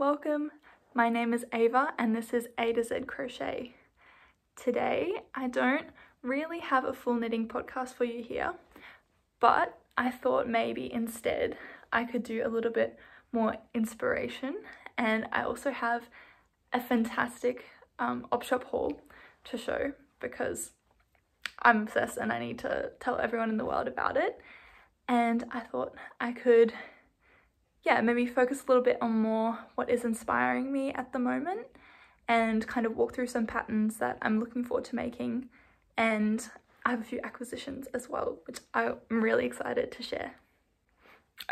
welcome. My name is Ava and this is A to Z Crochet. Today, I don't really have a full knitting podcast for you here, but I thought maybe instead I could do a little bit more inspiration and I also have a fantastic um, op shop haul to show because I'm obsessed and I need to tell everyone in the world about it and I thought I could yeah maybe focus a little bit on more what is inspiring me at the moment and kind of walk through some patterns that I'm looking forward to making and I have a few acquisitions as well which I'm really excited to share.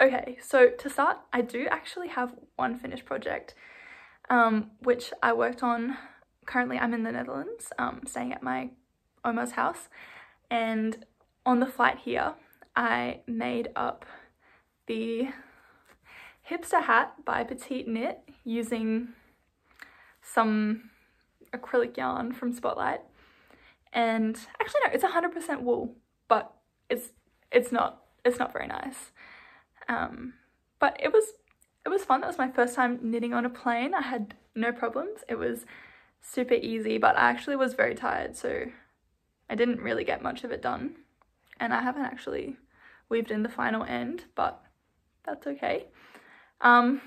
Okay, so to start, I do actually have one finished project, um, which I worked on. Currently, I'm in the Netherlands, um, staying at my Oma's house, and on the flight here, I made up the hipster hat by Petite Knit using some acrylic yarn from Spotlight. And actually no, it's 100% wool, but it's it's not it's not very nice. Um, but it was it was fun. That was my first time knitting on a plane. I had no problems. It was super easy, but I actually was very tired, so I didn't really get much of it done. And I haven't actually weaved in the final end, but that's okay. Um,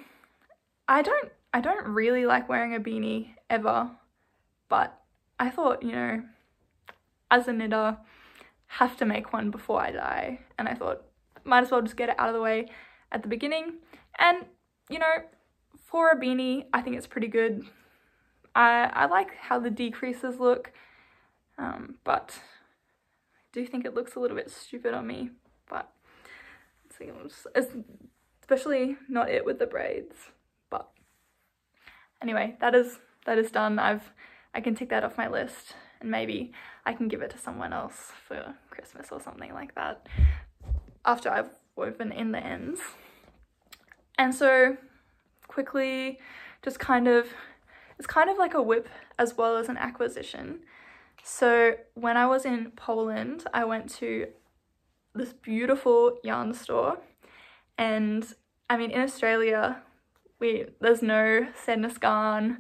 I don't I don't really like wearing a beanie ever, but I thought, you know, as a knitter, have to make one before I die. And I thought, might as well just get it out of the way at the beginning. And, you know, for a beanie, I think it's pretty good. I, I like how the decreases look, um, but I do think it looks a little bit stupid on me, but especially not it with the braids, but anyway, that is, that is done. I've, I can tick that off my list and maybe I can give it to someone else for Christmas or something like that after I've woven in the ends. And so quickly just kind of, it's kind of like a whip as well as an acquisition. So when I was in Poland, I went to this beautiful yarn store and I mean in Australia we there's no Sandnesgarn,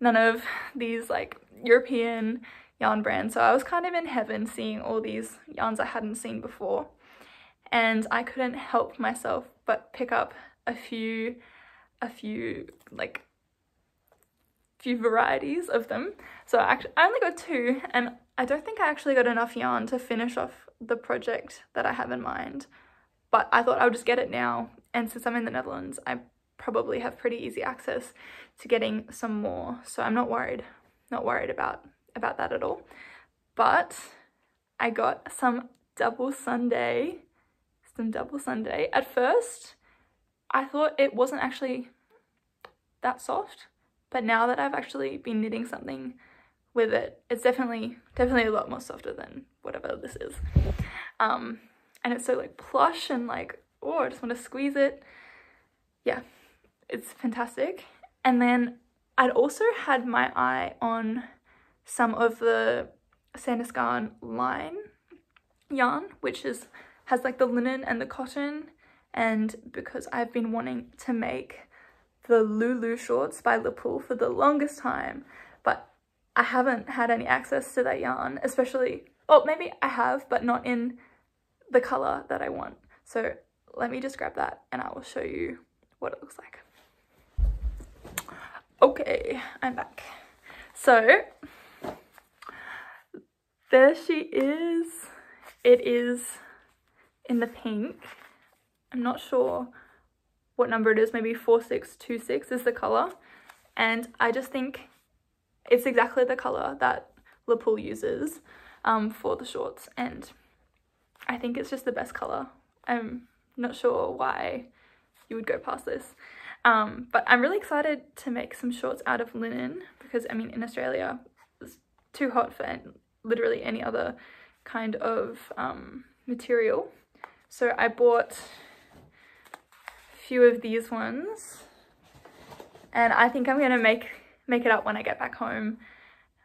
none of these like European yarn brands. So I was kind of in heaven seeing all these yarns I hadn't seen before. And I couldn't help myself but pick up a few a few like few varieties of them. So I, actually, I only got two and I don't think I actually got enough yarn to finish off the project that I have in mind but I thought I would just get it now and since I'm in the Netherlands I probably have pretty easy access to getting some more so I'm not worried not worried about about that at all but I got some double Sunday some double Sunday. At first, I thought it wasn't actually that soft, but now that I've actually been knitting something with it, it's definitely, definitely a lot more softer than whatever this is. Um, and it's so like plush and like, oh, I just want to squeeze it. Yeah, it's fantastic. And then I'd also had my eye on some of the Sandnesgarn line yarn, which is has like the linen and the cotton and because I've been wanting to make the Loulou shorts by Le Pool for the longest time but I haven't had any access to that yarn especially oh maybe I have but not in the color that I want so let me just grab that and I will show you what it looks like okay I'm back so there she is it is in the pink. I'm not sure what number it is, maybe 4626 is the color. And I just think it's exactly the color that Le uses um, for the shorts. And I think it's just the best color. I'm not sure why you would go past this. Um, but I'm really excited to make some shorts out of linen because I mean in Australia it's too hot for literally any other kind of um, material. So I bought a few of these ones and I think I'm gonna make make it up when I get back home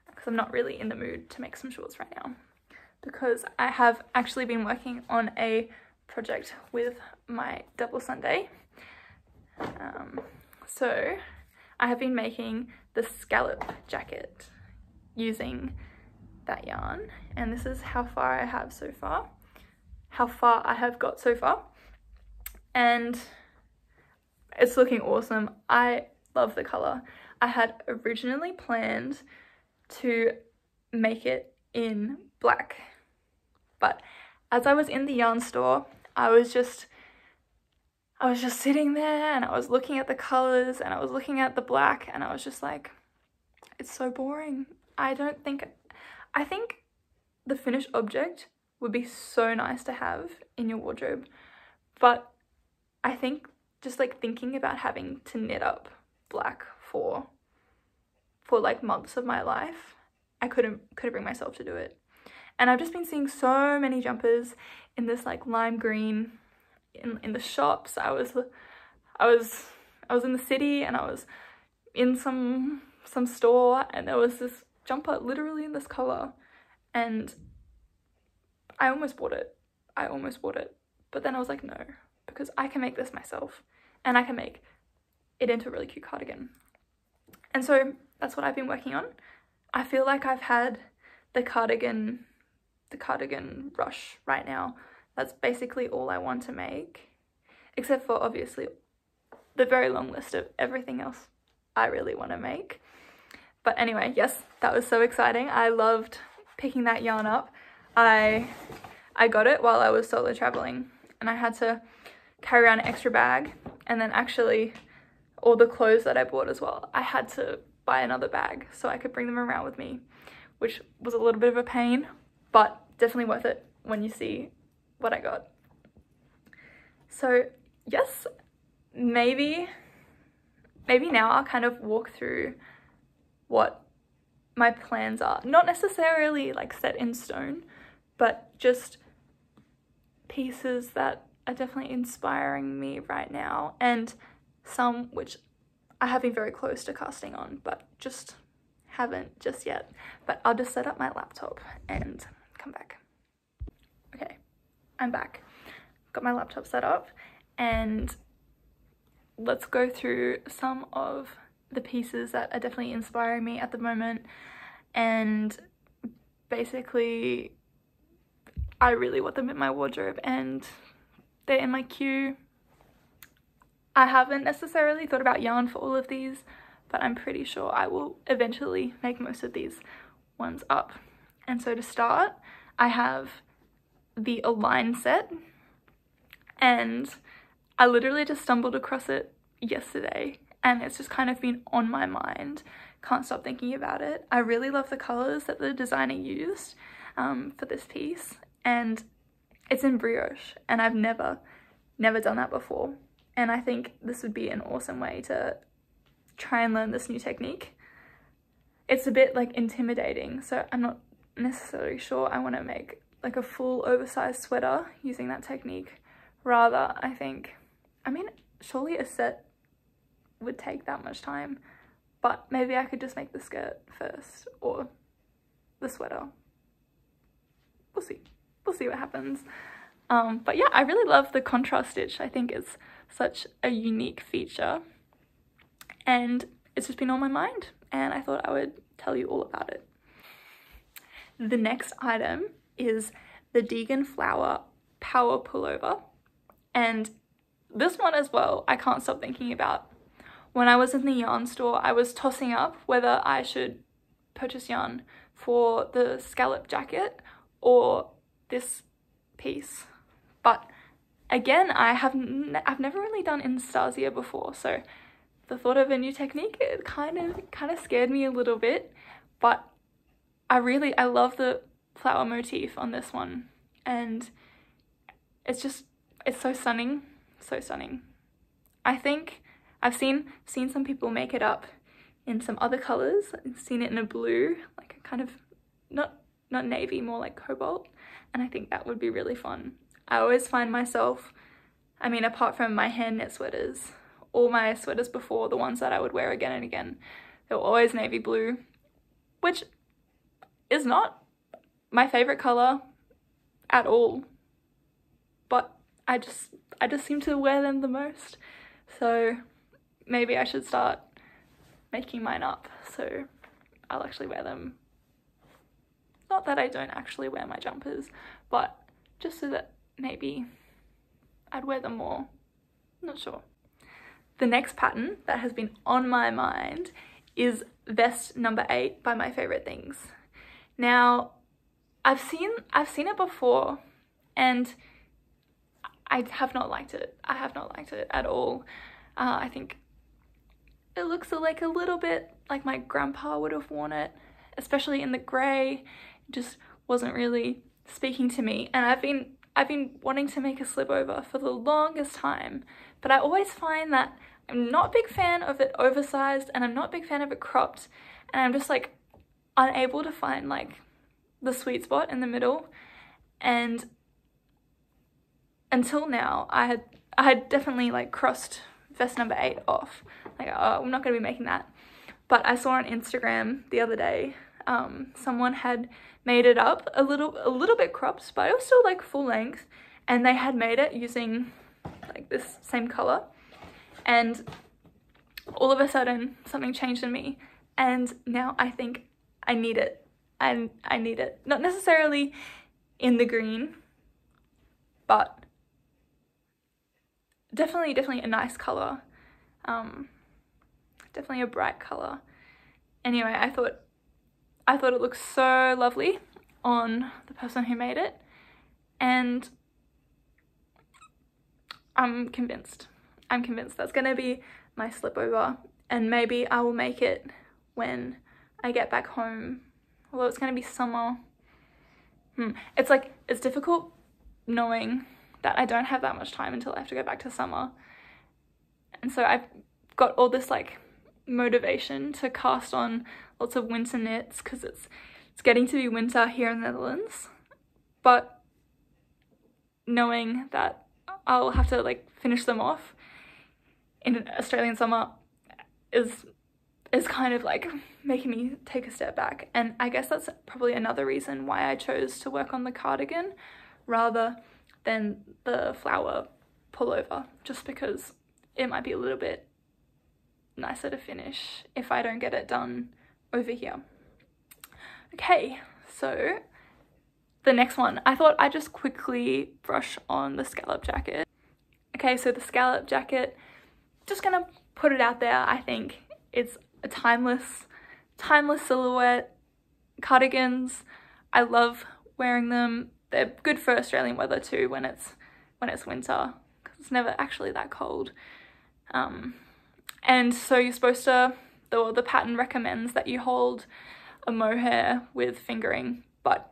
because I'm not really in the mood to make some shorts right now because I have actually been working on a project with my double Sunday. Um, so I have been making the scallop jacket using that yarn and this is how far I have so far how far I have got so far. And it's looking awesome. I love the color. I had originally planned to make it in black but as I was in the yarn store I was just I was just sitting there and I was looking at the colors and I was looking at the black and I was just like it's so boring I don't think I think the finished object would be so nice to have in your wardrobe. But I think just like thinking about having to knit up black for for like months of my life, I couldn't couldn't bring myself to do it. And I've just been seeing so many jumpers in this like lime green in in the shops. I was I was I was in the city and I was in some some store and there was this jumper literally in this color and I almost bought it. I almost bought it. But then I was like, no, because I can make this myself and I can make it into a really cute cardigan. And so that's what I've been working on. I feel like I've had the cardigan, the cardigan rush right now. That's basically all I want to make, except for obviously the very long list of everything else I really want to make. But anyway, yes, that was so exciting. I loved picking that yarn up. I I got it while I was solo traveling and I had to carry around an extra bag and then actually all the clothes that I bought as well. I had to buy another bag so I could bring them around with me, which was a little bit of a pain, but definitely worth it when you see what I got. So yes, maybe, maybe now I'll kind of walk through what my plans are. Not necessarily like set in stone, but just pieces that are definitely inspiring me right now and some which I have been very close to casting on, but just haven't just yet. But I'll just set up my laptop and come back. Okay, I'm back. Got my laptop set up and let's go through some of the pieces that are definitely inspiring me at the moment and basically I really want them in my wardrobe and they're in my queue. I haven't necessarily thought about yarn for all of these but I'm pretty sure I will eventually make most of these ones up. And so to start I have the Align set and I literally just stumbled across it yesterday and it's just kind of been on my mind. Can't stop thinking about it. I really love the colors that the designer used um, for this piece and it's in brioche and I've never, never done that before. And I think this would be an awesome way to try and learn this new technique. It's a bit like intimidating, so I'm not necessarily sure I want to make like a full oversized sweater using that technique. Rather, I think, I mean, surely a set would take that much time. But maybe I could just make the skirt first or the sweater. We'll see. We'll see what happens. Um, but yeah, I really love the contrast stitch. I think it's such a unique feature. And it's just been on my mind and I thought I would tell you all about it. The next item is the Degen Flower Power Pullover. And this one as well, I can't stop thinking about when I was in the yarn store, I was tossing up whether I should purchase yarn for the scallop jacket or this piece. But again, I have n I've never really done intarsia before, so the thought of a new technique it kind of kind of scared me a little bit, but I really I love the flower motif on this one and it's just it's so stunning, so stunning. I think I've seen seen some people make it up in some other colors. I've seen it in a blue, like a kind of not not navy, more like cobalt, and I think that would be really fun. I always find myself, I mean, apart from my hand knit sweaters, all my sweaters before, the ones that I would wear again and again, they were always navy blue, which is not my favorite color at all, but I just, I just seem to wear them the most. So maybe I should start making mine up. So I'll actually wear them. Not that I don't actually wear my jumpers, but just so that maybe I'd wear them more. Not sure. The next pattern that has been on my mind is vest number eight by my favorite things. Now, I've seen I've seen it before and I have not liked it. I have not liked it at all. Uh, I think it looks like a little bit like my grandpa would have worn it, especially in the grey. Just wasn't really speaking to me. And I've been I've been wanting to make a slip over for the longest time, but I always find that I'm not a big fan of it oversized and I'm not a big fan of it cropped. And I'm just like unable to find like the sweet spot in the middle. And until now, I had I had definitely like crossed vest number eight off. Like, oh, I'm not gonna be making that. But I saw on Instagram the other day, um, someone had made it up a little a little bit cropped, but it was still like full length, and they had made it using like this same color. And all of a sudden, something changed in me, and now I think I need it. And I need it. Not necessarily in the green, but definitely, definitely a nice color. Um, definitely a bright color. Anyway, I thought I thought it looked so lovely on the person who made it and I'm convinced. I'm convinced that's gonna be my slipover and maybe I will make it when I get back home. Although it's gonna be summer. Hmm. It's like, it's difficult knowing that I don't have that much time until I have to go back to summer. And so I've got all this like motivation to cast on lots of winter knits because it's it's getting to be winter here in the Netherlands. But knowing that I'll have to like finish them off in an Australian summer is is kind of like making me take a step back. And I guess that's probably another reason why I chose to work on the cardigan rather than the flower pullover, just because it might be a little bit nicer to finish if I don't get it done over here. Okay, so the next one, I thought I'd just quickly brush on the scallop jacket. Okay, so the scallop jacket, just gonna put it out there, I think it's a timeless, timeless silhouette. Cardigans, I love wearing them. They're good for Australian weather too when it's when it's winter because it's never actually that cold. Um, and so you're supposed to, the, the pattern recommends that you hold a mohair with fingering, but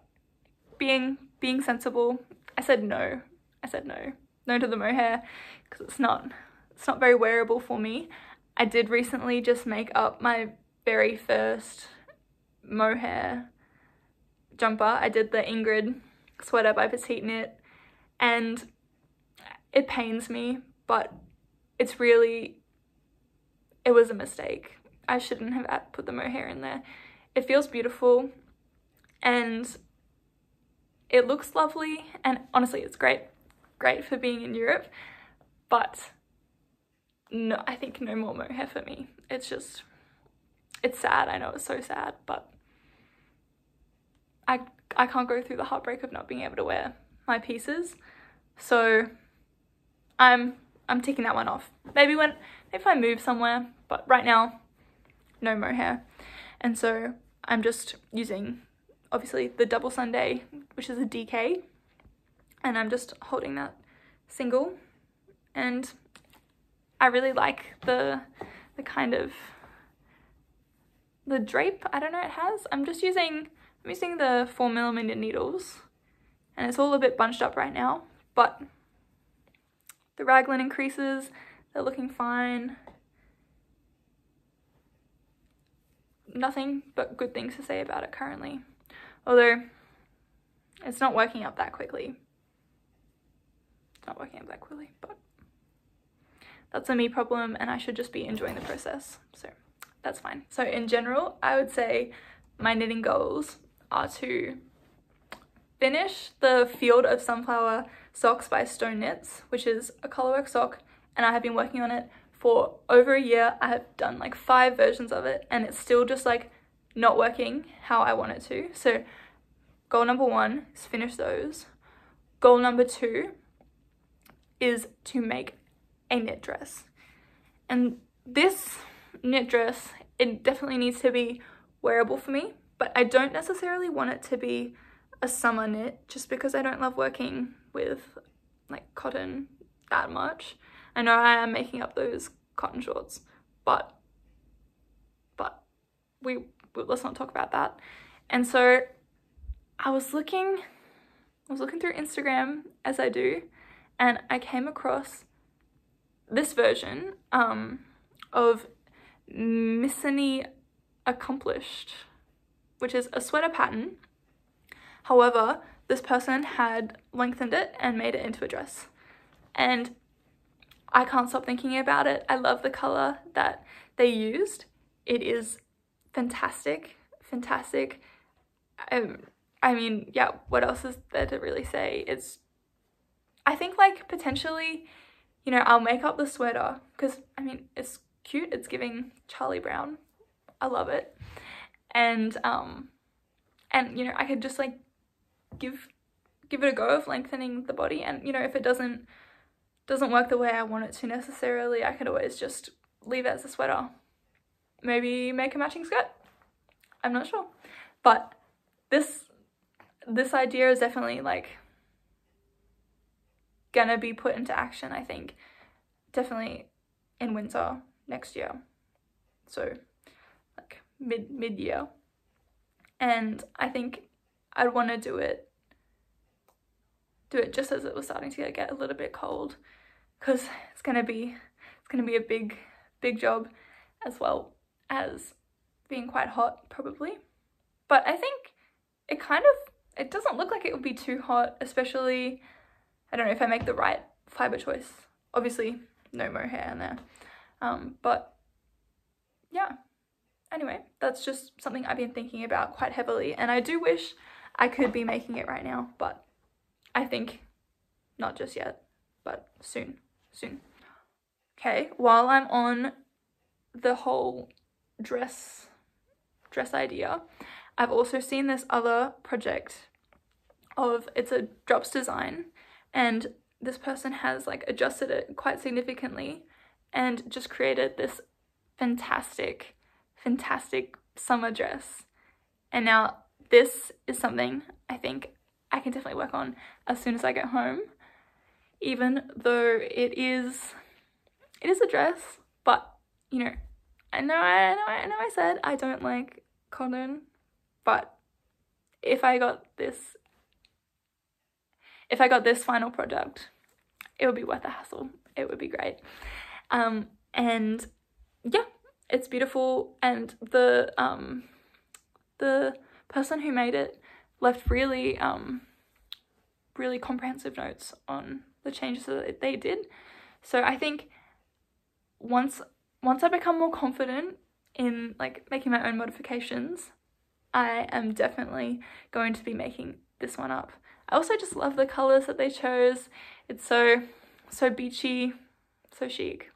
being, being sensible, I said no. I said no. No to the mohair because it's not, it's not very wearable for me. I did recently just make up my very first mohair jumper. I did the Ingrid sweater by Petite Knit and it pains me, but it's really it was a mistake. I shouldn't have put the mohair in there. It feels beautiful and it looks lovely and honestly it's great, great for being in Europe, but no, I think no more mohair for me. It's just, it's sad. I know it's so sad, but I, I can't go through the heartbreak of not being able to wear my pieces. So I'm, I'm ticking that one off. Maybe when, if I move somewhere, but right now, no mohair. And so I'm just using, obviously, the double Sunday, which is a DK, and I'm just holding that single. And I really like the, the kind of, the drape, I don't know, it has. I'm just using, I'm using the four millimeter needles, and it's all a bit bunched up right now, but the raglan increases, they're looking fine. Nothing but good things to say about it currently. Although, it's not working up that quickly. It's not working up that quickly, but that's a me problem and I should just be enjoying the process. So that's fine. So in general, I would say my knitting goals are to finish the Field of Sunflower Socks by Stone Knits, which is a colorwork sock and I have been working on it for over a year. I have done like five versions of it and it's still just like not working how I want it to. So goal number one is finish those. Goal number two is to make a knit dress. And this knit dress, it definitely needs to be wearable for me, but I don't necessarily want it to be a summer knit just because I don't love working with like cotton that much. I know I am making up those cotton shorts, but but we let's not talk about that. And so I was looking I was looking through Instagram as I do and I came across this version um, of Missoni Accomplished, which is a sweater pattern. However, this person had lengthened it and made it into a dress. And I can't stop thinking about it. I love the color that they used. It is fantastic, fantastic. Um, I mean, yeah, what else is there to really say? It's, I think like potentially, you know, I'll make up the sweater because I mean, it's cute. It's giving Charlie Brown. I love it. And, um, and you know, I could just like give, give it a go of lengthening the body. And, you know, if it doesn't, doesn't work the way I want it to necessarily, I could always just leave it as a sweater. Maybe make a matching skirt. I'm not sure. But this this idea is definitely like gonna be put into action, I think. Definitely in winter next year. So like mid mid year. And I think I'd want to do it do it just as it was starting to get a little bit cold because it's gonna be it's gonna be a big big job as well as being quite hot probably but I think it kind of it doesn't look like it would be too hot especially I don't know if I make the right fiber choice obviously no mohair in there um, but yeah anyway that's just something I've been thinking about quite heavily and I do wish I could be making it right now but I think not just yet, but soon, soon. Okay, while I'm on the whole dress dress idea, I've also seen this other project of it's a drops design and this person has like adjusted it quite significantly and just created this fantastic fantastic summer dress and now this is something I think I can definitely work on as soon as I get home. Even though it is, it is a dress, but you know, I know, I know, I know I said I don't like cotton, but if I got this, if I got this final product, it would be worth the hassle. It would be great. Um, and yeah, it's beautiful. And the, um, the person who made it left really um really comprehensive notes on the changes that they did. So I think once once I become more confident in like making my own modifications, I am definitely going to be making this one up. I also just love the colors that they chose. It's so so beachy, so chic.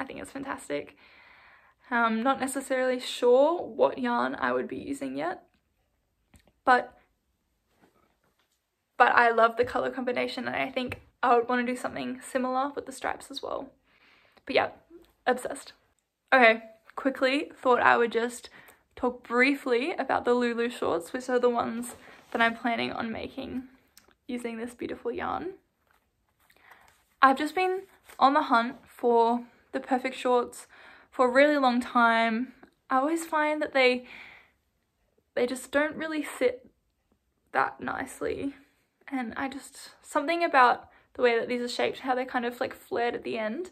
I think it's fantastic. I'm not necessarily sure what yarn I would be using yet, but but I love the color combination and I think I would want to do something similar with the stripes as well. But yeah, obsessed. Okay, quickly thought I would just talk briefly about the Loulou shorts, which are the ones that I'm planning on making using this beautiful yarn. I've just been on the hunt for the perfect shorts for a really long time. I always find that they they just don't really sit that nicely. And I just, something about the way that these are shaped, how they're kind of like flared at the end.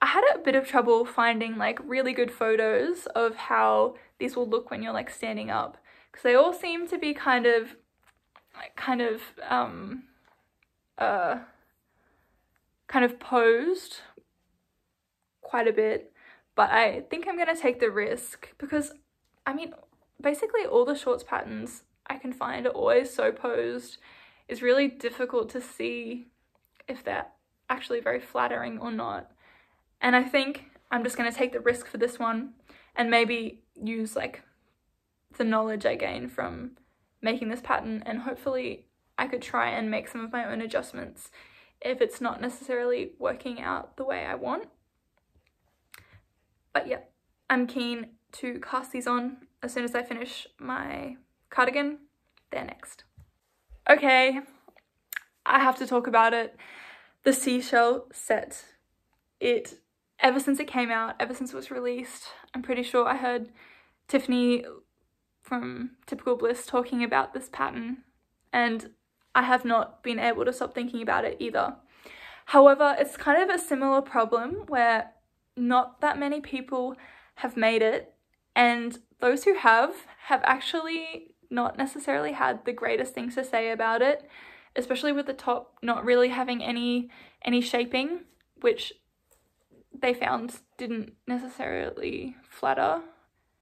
I had a bit of trouble finding like really good photos of how these will look when you're like standing up because they all seem to be kind of like kind of um uh kind of posed quite a bit but I think I'm gonna take the risk because I mean basically all the shorts patterns I can find are always so posed. It's really difficult to see if they're actually very flattering or not. And I think I'm just going to take the risk for this one and maybe use like the knowledge I gain from making this pattern and hopefully I could try and make some of my own adjustments if it's not necessarily working out the way I want. But yeah, I'm keen to cast these on as soon as I finish my cardigan. They're next. Okay, I have to talk about it. The seashell set. It, ever since it came out, ever since it was released, I'm pretty sure I heard Tiffany from Typical Bliss talking about this pattern and I have not been able to stop thinking about it either. However, it's kind of a similar problem where not that many people have made it and those who have have actually not necessarily had the greatest things to say about it, especially with the top not really having any any shaping, which they found didn't necessarily flatter.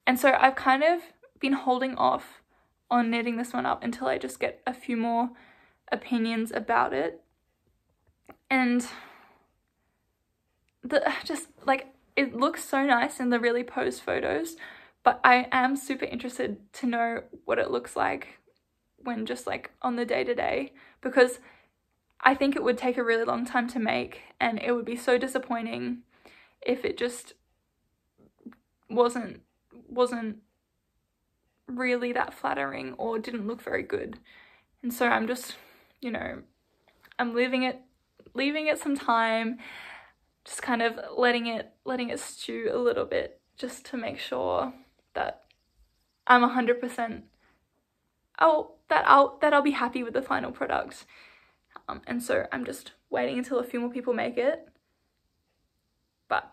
And so I've kind of been holding off on knitting this one up until I just get a few more opinions about it. And the just like it looks so nice in the really posed photos, but I am super interested to know what it looks like when just like on the day to day because I think it would take a really long time to make and it would be so disappointing if it just wasn't wasn't really that flattering or didn't look very good. And so I'm just, you know, I'm leaving it leaving it some time, just kind of letting it letting it stew a little bit just to make sure that I'm 100% oh that I'll that I'll be happy with the final product. Um, and so I'm just waiting until a few more people make it. But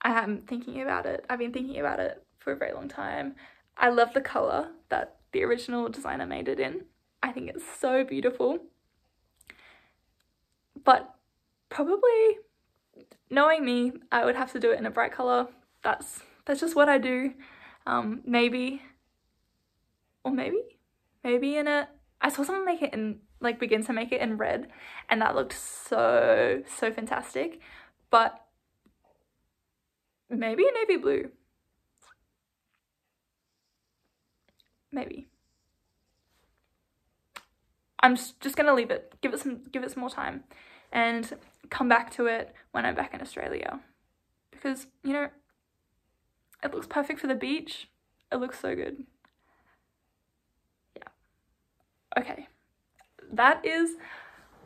I am thinking about it. I've been thinking about it for a very long time. I love the color that the original designer made it in. I think it's so beautiful. But probably knowing me, I would have to do it in a bright color. That's that's just what I do. Um, maybe, or maybe, maybe in a, I saw someone make it in, like begin to make it in red and that looked so, so fantastic. But maybe a navy blue. maybe. I'm just gonna leave it, give it some, give it some more time and come back to it when I'm back in Australia. Because, you know, it looks perfect for the beach. It looks so good. Yeah. Okay. That is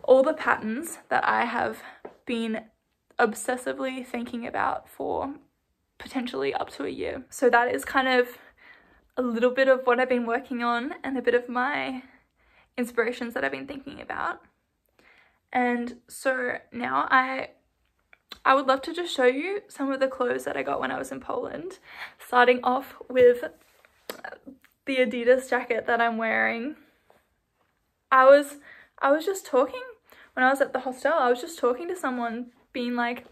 all the patterns that I have been obsessively thinking about for potentially up to a year. So that is kind of a little bit of what I've been working on and a bit of my inspirations that I've been thinking about. And so now I I would love to just show you some of the clothes that I got when I was in Poland, starting off with uh, the Adidas jacket that I'm wearing. I was I was just talking when I was at the hostel, I was just talking to someone being like,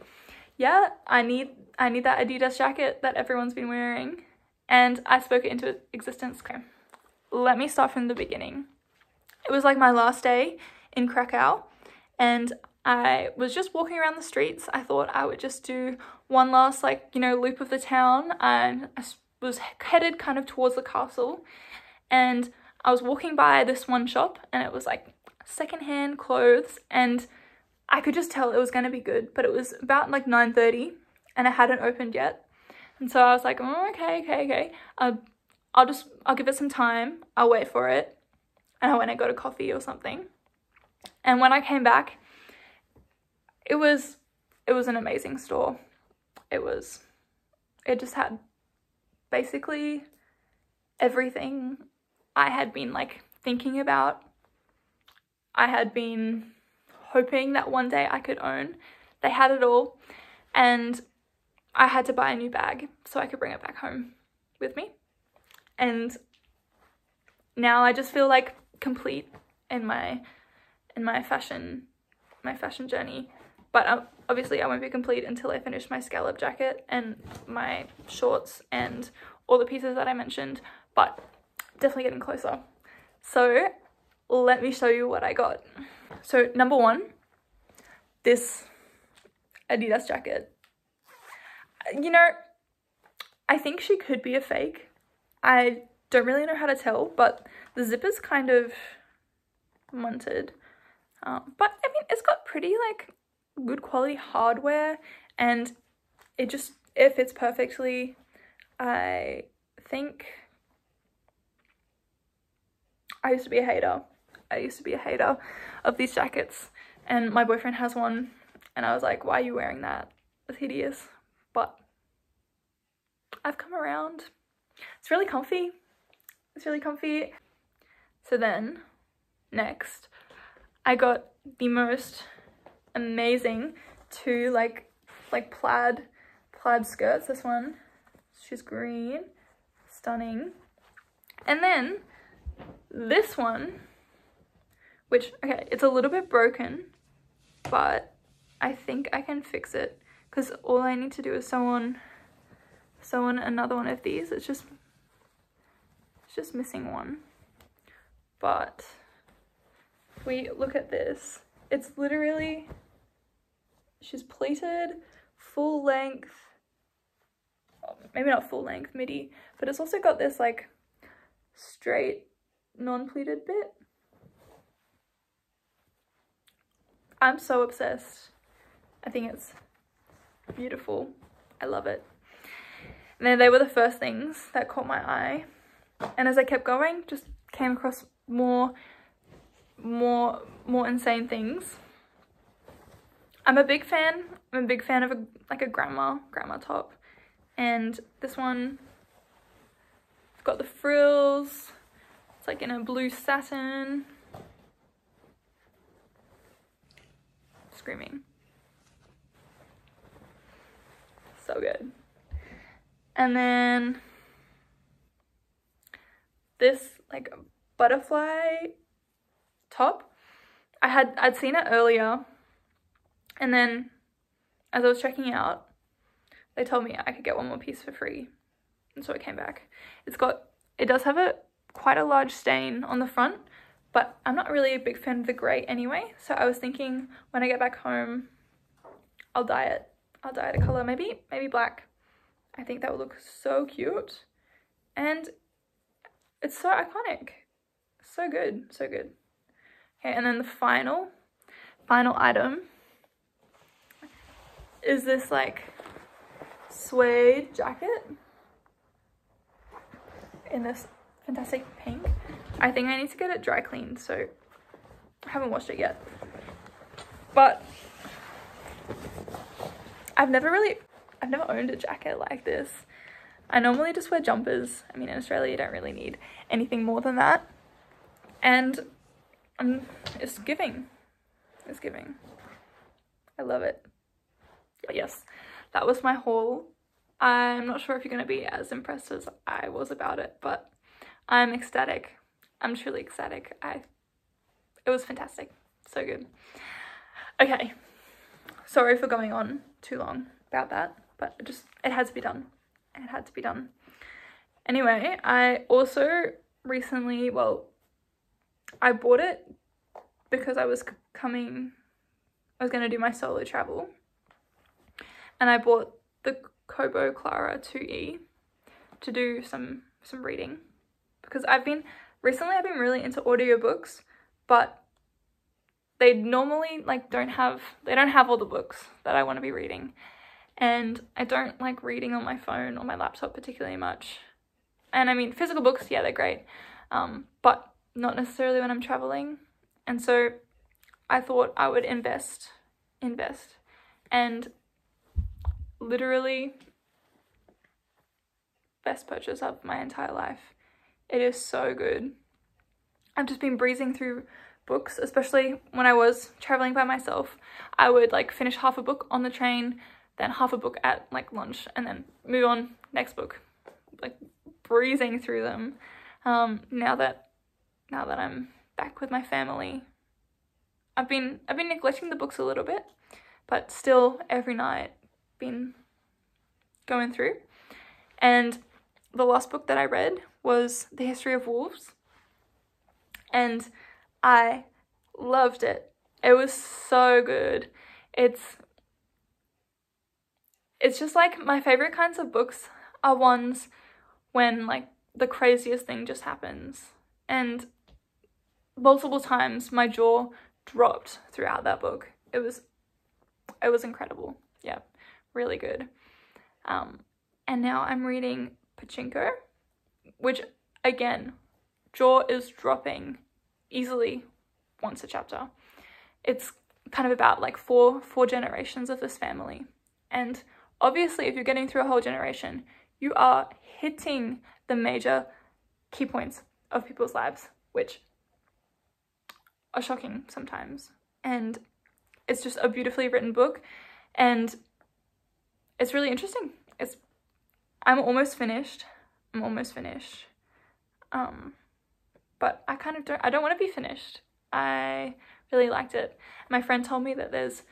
"Yeah, I need I need that Adidas jacket that everyone's been wearing." and I spoke it into existence. Okay, let me start from the beginning. It was like my last day in Krakow, and I was just walking around the streets. I thought I would just do one last, like, you know, loop of the town, and I was headed kind of towards the castle, and I was walking by this one shop, and it was like secondhand clothes, and I could just tell it was going to be good, but it was about like 9.30, and it hadn't opened yet, and so I was like, oh, okay, okay, okay. I'll, I'll just, I'll give it some time. I'll wait for it. And I went and got a coffee or something. And when I came back, it was, it was an amazing store. It was, it just had basically everything I had been like thinking about. I had been hoping that one day I could own. They had it all. And I had to buy a new bag so I could bring it back home with me. And now I just feel like complete in my in my fashion my fashion journey. But um, obviously I won't be complete until I finish my scallop jacket and my shorts and all the pieces that I mentioned, but definitely getting closer. So let me show you what I got. So number one, this Adidas jacket. You know, I think she could be a fake. I don't really know how to tell, but the zipper's kind of munted. Um, but I mean, it's got pretty like good quality hardware and it just, it fits perfectly. I think I used to be a hater. I used to be a hater of these jackets and my boyfriend has one and I was like, why are you wearing that? It's hideous. But I've come around. It's really comfy. It's really comfy. So then, next, I got the most amazing two like like plaid plaid skirts. This one, she's green, stunning. And then this one, which, okay, it's a little bit broken, but I think I can fix it because all I need to do is sew on, sew on another one of these. It's just, it's just missing one. But we look at this, it's literally, she's pleated, full length, um, maybe not full length midi, but it's also got this like straight non-pleated bit. I'm so obsessed. I think it's beautiful. I love it. And then they were the first things that caught my eye. And as I kept going, just came across more, more, more insane things. I'm a big fan. I'm a big fan of a, like a grandma, grandma top. And this one, it's got the frills. It's like in a blue satin. Screaming. So good. And then this like butterfly top. I had I'd seen it earlier and then as I was checking out, they told me I could get one more piece for free. And so I came back. It's got, it does have a quite a large stain on the front, but I'm not really a big fan of the grey anyway. So I was thinking when I get back home, I'll dye it. I'll dye it a colour, maybe, maybe black. I think that would look so cute. And it's so iconic. So good, so good. Okay, and then the final, final item is this like suede jacket in this fantastic pink. I think I need to get it dry cleaned, so I haven't washed it yet. But I've never really, I've never owned a jacket like this. I normally just wear jumpers. I mean, in Australia, you don't really need anything more than that. And um, it's giving. It's giving. I love it. But yes, that was my haul. I'm not sure if you're going to be as impressed as I was about it, but I'm ecstatic. I'm truly ecstatic. I, it was fantastic. So good. Okay. Sorry for going on too long about that, but it just, it had to be done. It had to be done. Anyway, I also recently, well, I bought it because I was coming, I was going to do my solo travel. And I bought the Kobo Clara 2E to do some some reading. Because I've been recently I've been really into audiobooks but they normally like don't have they don't have all the books that I want to be reading. And I don't like reading on my phone or my laptop particularly much. And I mean physical books yeah they're great. Um, but not necessarily when I'm traveling and so I thought I would invest invest and literally best purchase of my entire life. It is so good. I've just been breezing through books, especially when I was traveling by myself. I would like finish half a book on the train, then half a book at like lunch and then move on next book. Like breezing through them. Um, now that now that I'm back with my family, I've been I've been neglecting the books a little bit, but still every night been going through. And the last book that I read was The History of Wolves. And I loved it. It was so good. It's it's just like my favorite kinds of books are ones when like the craziest thing just happens. And multiple times my jaw dropped throughout that book. It was it was incredible. Yeah, really good. Um, and now I'm reading Pachinko, which again, jaw is dropping easily once a chapter. It's kind of about like four four generations of this family. And obviously if you're getting through a whole generation, you are hitting the major key points of people's lives, which are shocking sometimes. And it's just a beautifully written book and it's really interesting. It's I'm almost finished. I'm almost finished. Um but I kind of don't I don't want to be finished. I really liked it. My friend told me that there's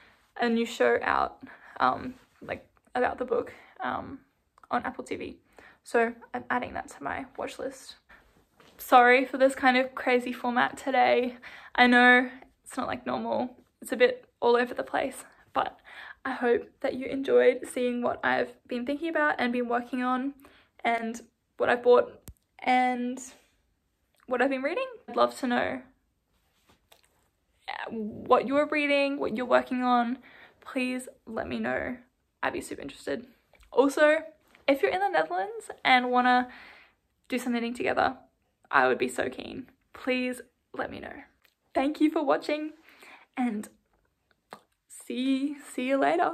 a new show out um like about the book um on Apple TV. So I'm adding that to my watch list. Sorry for this kind of crazy format today. I know it's not like normal. It's a bit all over the place, but I hope that you enjoyed seeing what I've been thinking about and been working on and what I've bought and what I've been reading. I'd love to know uh, what you're reading, what you're working on. Please let me know. I'd be super interested. Also, if you're in the Netherlands and want to do some knitting together, I would be so keen. Please let me know. Thank you for watching and see see you later.